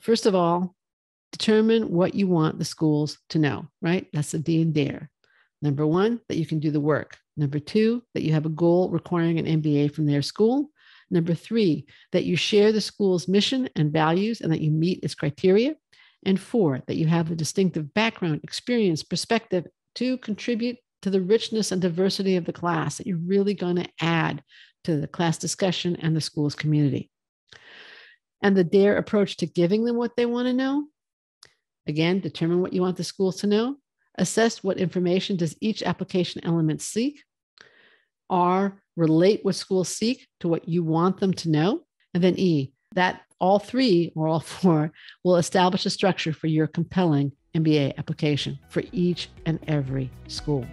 first of all, determine what you want the schools to know, right? That's the D and dare. Number one, that you can do the work. Number two, that you have a goal requiring an MBA from their school. Number three, that you share the school's mission and values and that you meet its criteria. And four, that you have the distinctive background, experience, perspective to contribute to the richness and diversity of the class that you're really going to add to the class discussion and the school's community. And the DARE approach to giving them what they want to know. Again, determine what you want the schools to know, assess what information does each application element seek, R, relate what schools seek to what you want them to know, and then E, that all three or all four will establish a structure for your compelling MBA application for each and every school.